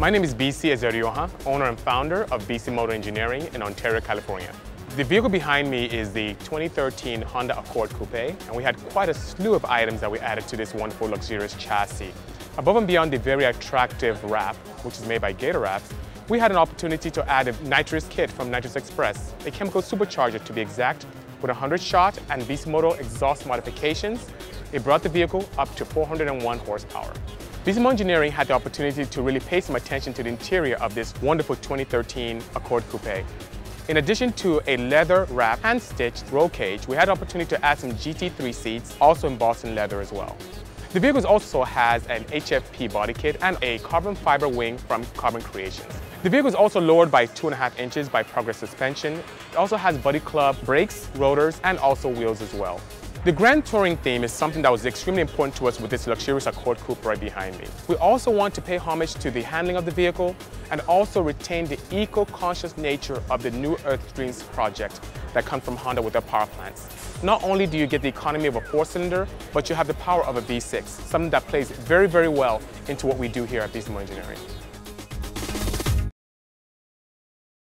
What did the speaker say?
My name is Bisi Ezerioha, owner and founder of Bisimoto Engineering in Ontario, California. The vehicle behind me is the 2013 Honda Accord Coupe, and we had quite a slew of items that we added to this wonderful luxurious chassis. Above and beyond the very attractive wrap, which is made by Gator Wraps, we had an opportunity to add a nitrous kit from Nitrous Express, a chemical supercharger to be exact, with 100 shot and Bisimoto exhaust modifications. It brought the vehicle up to 401 horsepower. Motor Engineering had the opportunity to really pay some attention to the interior of this wonderful 2013 Accord Coupe. In addition to a leather wrap hand-stitched roll cage, we had the opportunity to add some GT3 seats, also embossed in leather as well. The vehicle also has an HFP body kit and a carbon fiber wing from Carbon Creations. The vehicle is also lowered by two and a half inches by Progress Suspension. It also has Buddy Club brakes, rotors, and also wheels as well. The Grand Touring theme is something that was extremely important to us with this luxurious Accord Coupe right behind me. We also want to pay homage to the handling of the vehicle and also retain the eco-conscious nature of the New Earth Dreams project that comes from Honda with their power plants. Not only do you get the economy of a four-cylinder, but you have the power of a V6, something that plays very, very well into what we do here at BC Engineering.